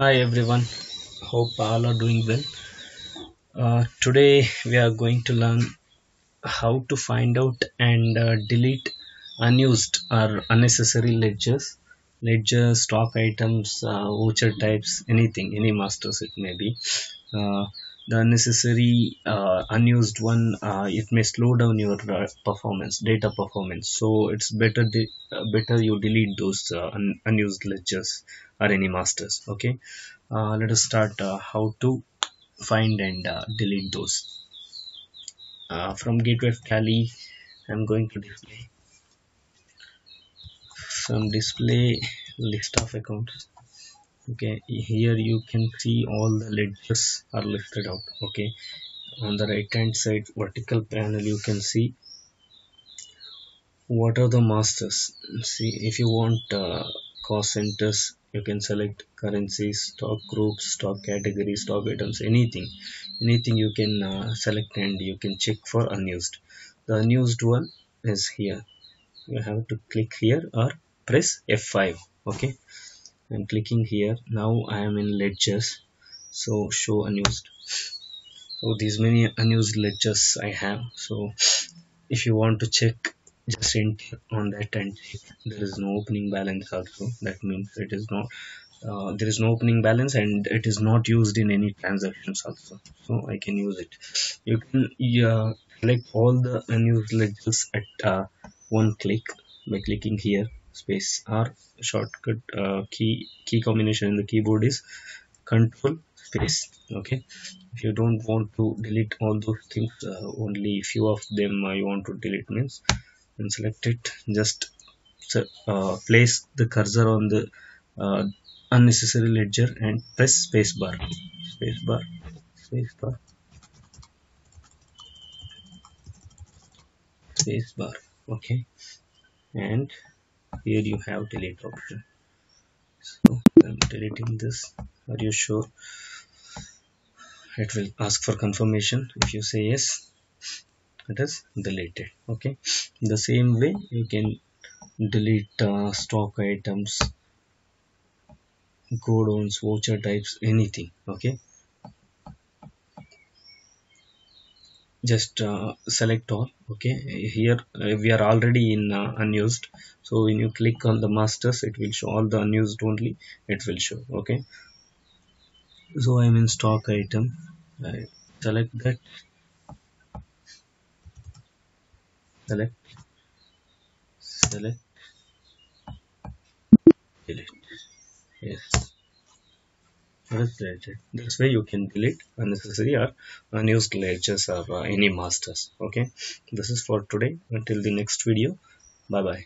Hi everyone, hope all are doing well. Uh, today we are going to learn how to find out and uh, delete unused or unnecessary ledgers, ledgers, stock items, uh, voucher types, anything, any masters it may be. The unnecessary uh, unused one uh, it may slow down your uh, performance data performance. So it's better uh, better you delete those uh, un- unused ledgers or any masters okay? Let us start how to find and delete those. From gateway Tally I'm going to display. Some display list of accounts okay here you can see all the ledgers are listed out okay? On the right hand side vertical panel you can see what are the masters. See if you want uh, cost centers you can select currencies stock groups stock categories stock items anything. Anything you can uh, select and you can check for unused. The unused one is here. You have to click here or press F5 okay I'm clicking here. Now I am in ledgers. So show unused. So these many unused ledgers I have. So if you want to check just enter on that and there is no opening balance also. That means it is not uh, there is no opening balance and it is not used in any transactions also. So I can use it. You can uh, select all the unused ledgers at uh, one click by clicking here space R shortcut uh, key key combination in the keyboard is control space okay? If you don't want to delete all those things uh, only few of them uh, you want to delete means and select it. Just uh, place the cursor on the uh, unnecessary ledger and press space bar space bar space bar space bar okay? And here you have delete option. So i'm deleting this. Are you sure? It will ask for confirmation. If you say yes it is deleted. Okay. The same way you can delete uh, stock items godowns voucher types anything. Okay just uh, select all okay? Here uh, we are already in uh, unused. So when you click on the masters it will show all the unused only it will show okay? So i'm in stock item. I select that. Select. Select. Delete. Yes related this way you can delete unnecessary or unused ledgers or uh, any masters. Okay? This is for today. Until the next video. Bye bye